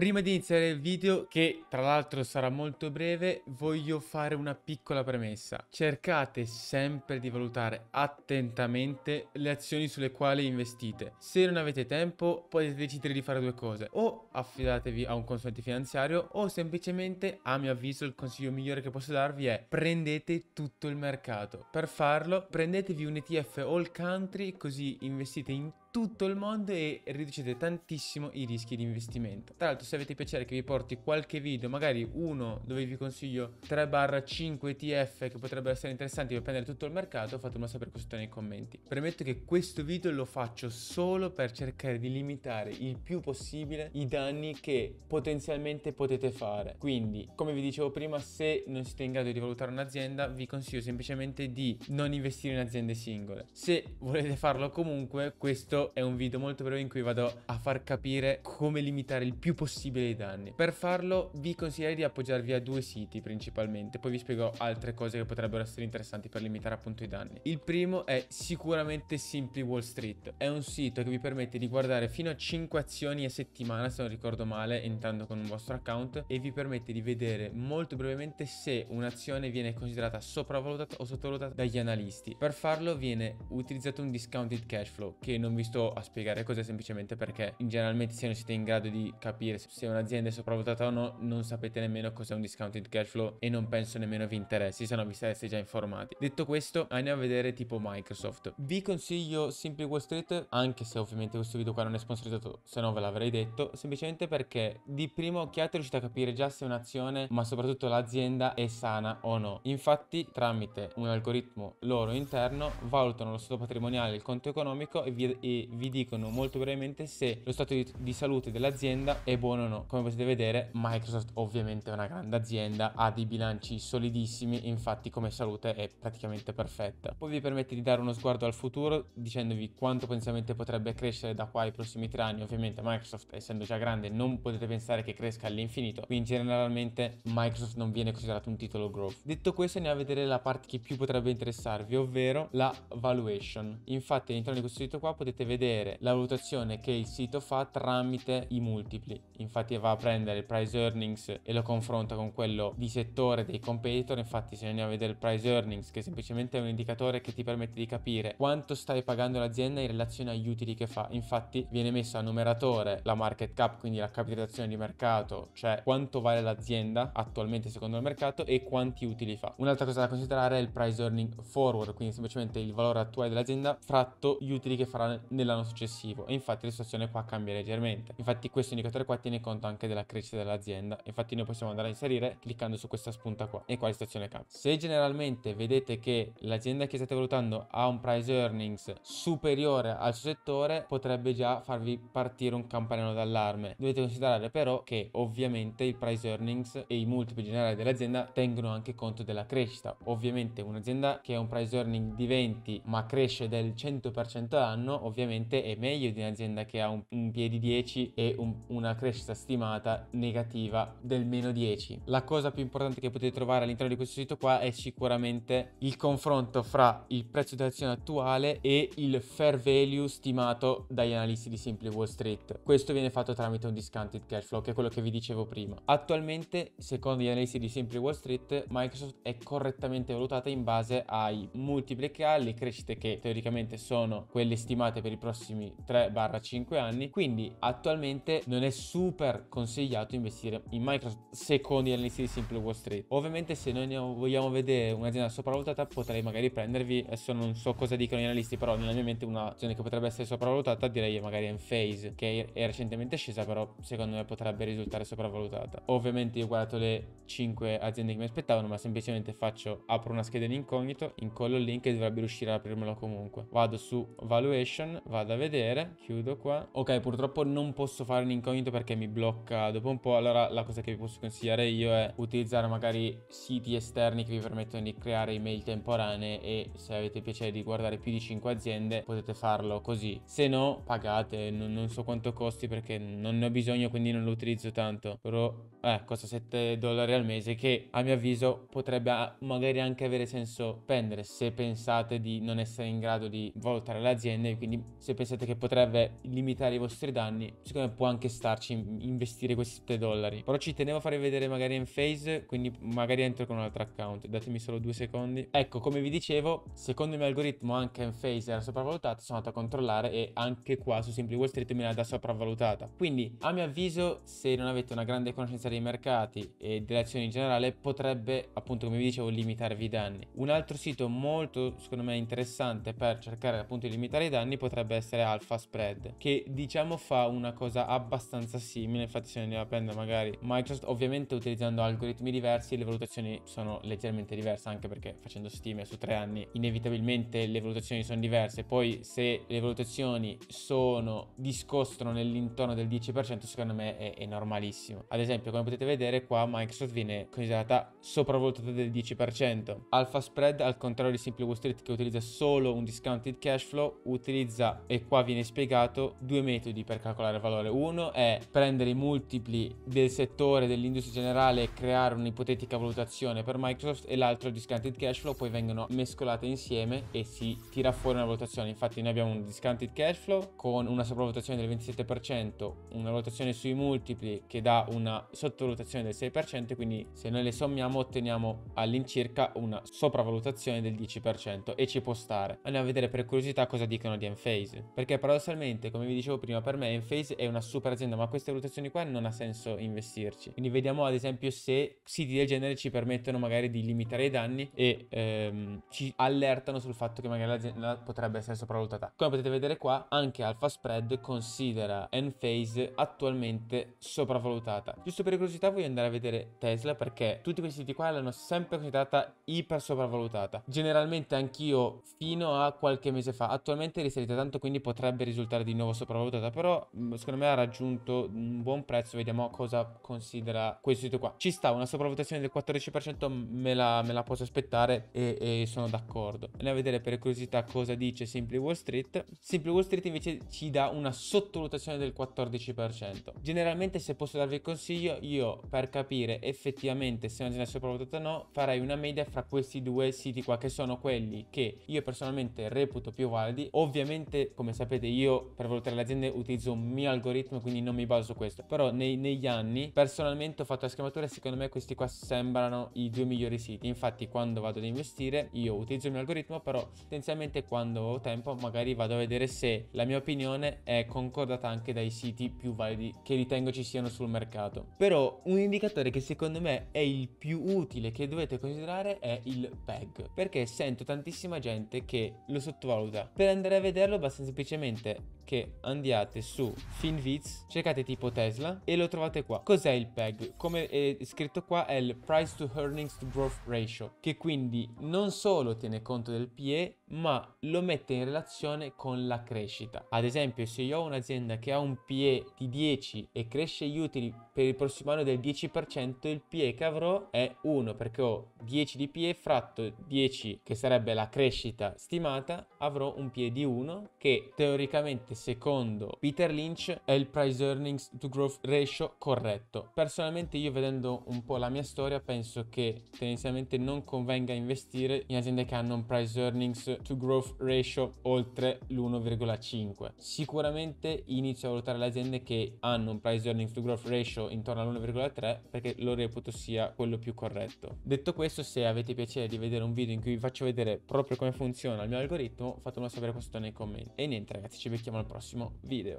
Prima di iniziare il video, che tra l'altro sarà molto breve, voglio fare una piccola premessa. Cercate sempre di valutare attentamente le azioni sulle quali investite. Se non avete tempo, potete decidere di fare due cose. O affidatevi a un consulente finanziario o semplicemente, a mio avviso, il consiglio migliore che posso darvi è prendete tutto il mercato. Per farlo, prendetevi un ETF all country così investite in tutto il mondo e riducete tantissimo i rischi di investimento. Tra l'altro se avete piacere che vi porti qualche video, magari uno dove vi consiglio 3-5 ETF che potrebbero essere interessanti per prendere tutto il mercato, fatemelo sapere qui sotto nei commenti. Premetto che questo video lo faccio solo per cercare di limitare il più possibile i danni che potenzialmente potete fare. Quindi, come vi dicevo prima, se non siete in grado di valutare un'azienda, vi consiglio semplicemente di non investire in aziende singole. Se volete farlo comunque, questo è un video molto breve in cui vado a far capire come limitare il più possibile i danni. Per farlo vi consiglierei di appoggiarvi a due siti principalmente, poi vi spiego altre cose che potrebbero essere interessanti per limitare appunto i danni. Il primo è sicuramente Simply Wall Street, è un sito che vi permette di guardare fino a 5 azioni a settimana se non ricordo male entrando con un vostro account e vi permette di vedere molto brevemente se un'azione viene considerata sopravvalutata o sottovalutata dagli analisti. Per farlo viene utilizzato un discounted cash flow che non vi sto a spiegare cos'è semplicemente perché generalmente se non siete in grado di capire se un'azienda è sopravvalutata o no non sapete nemmeno cos'è un discounted cash flow e non penso nemmeno vi interessi se no vi sareste già informati. Detto questo andiamo a vedere tipo Microsoft. Vi consiglio Simply Wall Street anche se ovviamente questo video qua non è sponsorizzato se no ve l'avrei detto semplicemente perché di prima occhiata riuscite a capire già se un'azione ma soprattutto l'azienda è sana o no. Infatti tramite un algoritmo loro interno valutano lo stato patrimoniale il conto economico e vi, e vi dicono molto brevemente se lo stato di, di, salute dell'azienda è buono o no. Come potete vedere, Microsoft ovviamente è una grande azienda, ha dei bilanci solidissimi, infatti come salute è praticamente perfetta. Poi vi permette di dare uno sguardo al futuro dicendovi quanto potenzialmente potrebbe crescere da qua ai prossimi tre anni. Ovviamente Microsoft essendo già grande non potete pensare che cresca all'infinito, quindi generalmente Microsoft non viene considerato un titolo growth. Detto questo andiamo a vedere la parte che più potrebbe interessarvi, ovvero la valuation. Infatti all'interno di questo sito qua potete vedere la valutazione che il sito fa tramite i multipli. Infatti va a prendere il price earnings e lo confronta con quello di settore dei competitor. Infatti se andiamo a vedere il price earnings che semplicemente è un indicatore che ti permette di capire quanto stai pagando l'azienda in relazione agli utili che fa. Infatti viene messo a numeratore la market cap, quindi la capitalizzazione di mercato, cioè quanto vale l'azienda attualmente secondo il mercato e quanti utili fa. Un'altra cosa da considerare è il price earning forward, quindi semplicemente il valore attuale dell'azienda fratto gli utili che farà nell'anno successivo e infatti la situazione qua cambia leggermente. Infatti questo indicatore qua tiene conto anche della crescita dell'azienda, infatti noi possiamo andare a inserire cliccando su questa spunta qua e qua la situazione cambia. Se generalmente vedete che l'azienda che state valutando ha un price earnings superiore al suo settore potrebbe già farvi partire un campanello d'allarme. Dovete considerare però che ovviamente il price earnings e i multipli generali dell'azienda tengono anche conto della crescita. Ovviamente un'azienda che ha un price earning di 20 ma cresce del 100% all'anno ovviamente ovviamente è meglio di un'azienda che ha un, un piedi 10 e un, una crescita stimata negativa del meno 10. La cosa più importante che potete trovare all'interno di questo sito qua è sicuramente il confronto fra il prezzo dell'azione attuale e il fair value stimato dagli analisti di Simple Wall Street. Questo viene fatto tramite un discounted cash flow, che è quello che vi dicevo prima. Attualmente, secondo gli analisti di Simple Wall Street, Microsoft è correttamente valutata in base ai multipli che ha, le crescite che teoricamente sono quelle stimate per i prossimi 3-5 anni. Quindi attualmente non è super consigliato investire in Microsoft secondo gli analisti di Simple Wall Street. Ovviamente se noi vogliamo vedere un'azienda sopravvalutata potrei magari prendervi, adesso non so cosa dicono gli analisti, però nella mia mente un'azienda che potrebbe essere sopravvalutata direi magari Enphase che è recentemente scesa però secondo me potrebbe risultare sopravvalutata. Ovviamente io ho guardato le 5 aziende che mi aspettavano ma semplicemente faccio, apro una scheda in incognito, incollo il link e dovrebbe riuscire ad aprirmelo comunque. Vado su valuation, vado a vedere, chiudo qua. Ok, purtroppo non posso fare un incognito perché mi blocca dopo un po'. Allora la cosa che vi posso consigliare io è utilizzare magari siti esterni che vi permettono di creare email temporanee e se avete piacere di guardare più di 5 aziende potete farlo così. Se no pagate, non, non so quanto costi perché non ne ho bisogno quindi non lo utilizzo tanto. Però eh, costa 7 dollari al mese che a mio avviso potrebbe magari anche avere senso spendere se pensate di non essere in grado di valutare le aziende quindi se pensate che potrebbe limitare i vostri danni, secondo me può anche starci investire questi 7 dollari. Però ci tenevo a farvi vedere magari in phase, quindi magari entro con un altro account. Datemi solo due secondi. Ecco, come vi dicevo, secondo il mio algoritmo anche in phase era sopravvalutata, sono andato a controllare e anche qua su Simply Wall Street me la dà sopravvalutata. Quindi, a mio avviso, se non avete una grande conoscenza dei mercati e delle azioni in generale, potrebbe, appunto, come vi dicevo, limitarvi i danni. Un altro sito molto, secondo me, interessante per cercare appunto di limitare i danni potrebbe essere Alpha Spread, che diciamo fa una cosa abbastanza simile. Infatti, se andiamo a prendere magari Microsoft, ovviamente utilizzando algoritmi diversi, le valutazioni sono leggermente diverse, anche perché facendo stime su tre anni, inevitabilmente le valutazioni sono diverse. Poi, se le valutazioni sono discostano nell'intorno del 10%, secondo me è, è normalissimo. Ad esempio, come potete vedere, qua Microsoft viene considerata sopravvalutata del 10%. Alpha Spread, al contrario di Simple Wall Street, che utilizza solo un discounted cash flow, utilizza, e qua viene spiegato, due metodi per calcolare il valore. Uno è prendere i multipli del settore, dell'industria generale e creare un'ipotetica valutazione per Microsoft e l'altro discounted cash flow, poi vengono mescolate insieme e si tira fuori una valutazione. Infatti noi abbiamo un discounted cash flow con una sopravvalutazione del 27%, una valutazione sui multipli che dà una sottovalutazione del 6%, quindi se noi le sommiamo otteniamo all'incirca una sopravvalutazione del 10% e ci può stare. Andiamo a vedere per curiosità cosa dicono di Enphase, perché paradossalmente, come vi dicevo prima, per me Enphase è una super azienda, ma queste valutazioni qua non ha senso investirci. Quindi vediamo ad esempio se siti del genere ci permettono magari di limitare i danni e ehm, ci allertano sul fatto che magari l'azienda potrebbe essere sopravvalutata. Come potete vedere qua, anche Alpha Spread considera Enphase attualmente sopravvalutata. Giusto per curiosità voglio andare a vedere Tesla perché tutti questi siti qua l'hanno sempre considerata iper sopravvalutata. Generalmente anch'io fino a qualche mese fa, attualmente è risalita tanto quindi potrebbe risultare di nuovo sopravvalutata, però mm, secondo me ha raggiunto un buon prezzo, vediamo cosa considera questo sito qua. Ci sta una sopravvalutazione del 14%, me la, me la posso aspettare e, e sono d'accordo. Andiamo a vedere per curiosità cosa dice Simply Wall Street. Simply Wall Street invece ci dà una sottovalutazione del 14%. Generalmente se posso darvi il consiglio, io per capire effettivamente se un'azienda è sopravvalutata o no, farei una media fra questi due siti qua che sono quelli che io personalmente reputo più validi. Ovviamente, come sapete, io per valutare le aziende utilizzo un mio algoritmo, quindi non mi baso su questo. Però nei, negli anni, personalmente ho fatto la schematura e secondo me questi qua sembrano i due migliori siti. Infatti, quando vado ad investire, io utilizzo il mio algoritmo, però tendenzialmente quando ho tempo magari vado a vedere se la mia opinione è concordata anche dai siti più validi che ritengo ci siano sul mercato. Però un indicatore che secondo me è il più utile che dovete considerare è il PEG, perché sento tantissima gente che lo sottovaluta. Per andare a vederlo basta semplicemente che andiate su Finviz, cercate tipo Tesla e lo trovate qua. Cos'è il PEG? Come è scritto qua è il Price to Earnings to Growth Ratio, che quindi non solo tiene conto del PE, ma lo mette in relazione con la crescita. Ad esempio, se io ho un'azienda che ha un PE di 10 e cresce gli utili per il prossimo anno del 10%, il PE che avrò è 1 perché ho 10 di PE fratto 10 che sarebbe la crescita stimata, avrò un PE di 1 che teoricamente secondo Peter Lynch è il price earnings to growth ratio corretto. Personalmente io vedendo un po' la mia storia penso che tendenzialmente non convenga investire in aziende che hanno un price earnings to growth ratio oltre l'1,5. Sicuramente inizio a valutare le aziende che hanno un price earnings to growth ratio intorno all'1,3 perché lo reputo sia quello più corretto. Detto questo, se avete piacere di vedere un video in cui vi faccio vedere proprio come funziona il mio algoritmo, fatemelo sapere questo nei commenti. E niente ragazzi, ci becchiamo al prossimo video.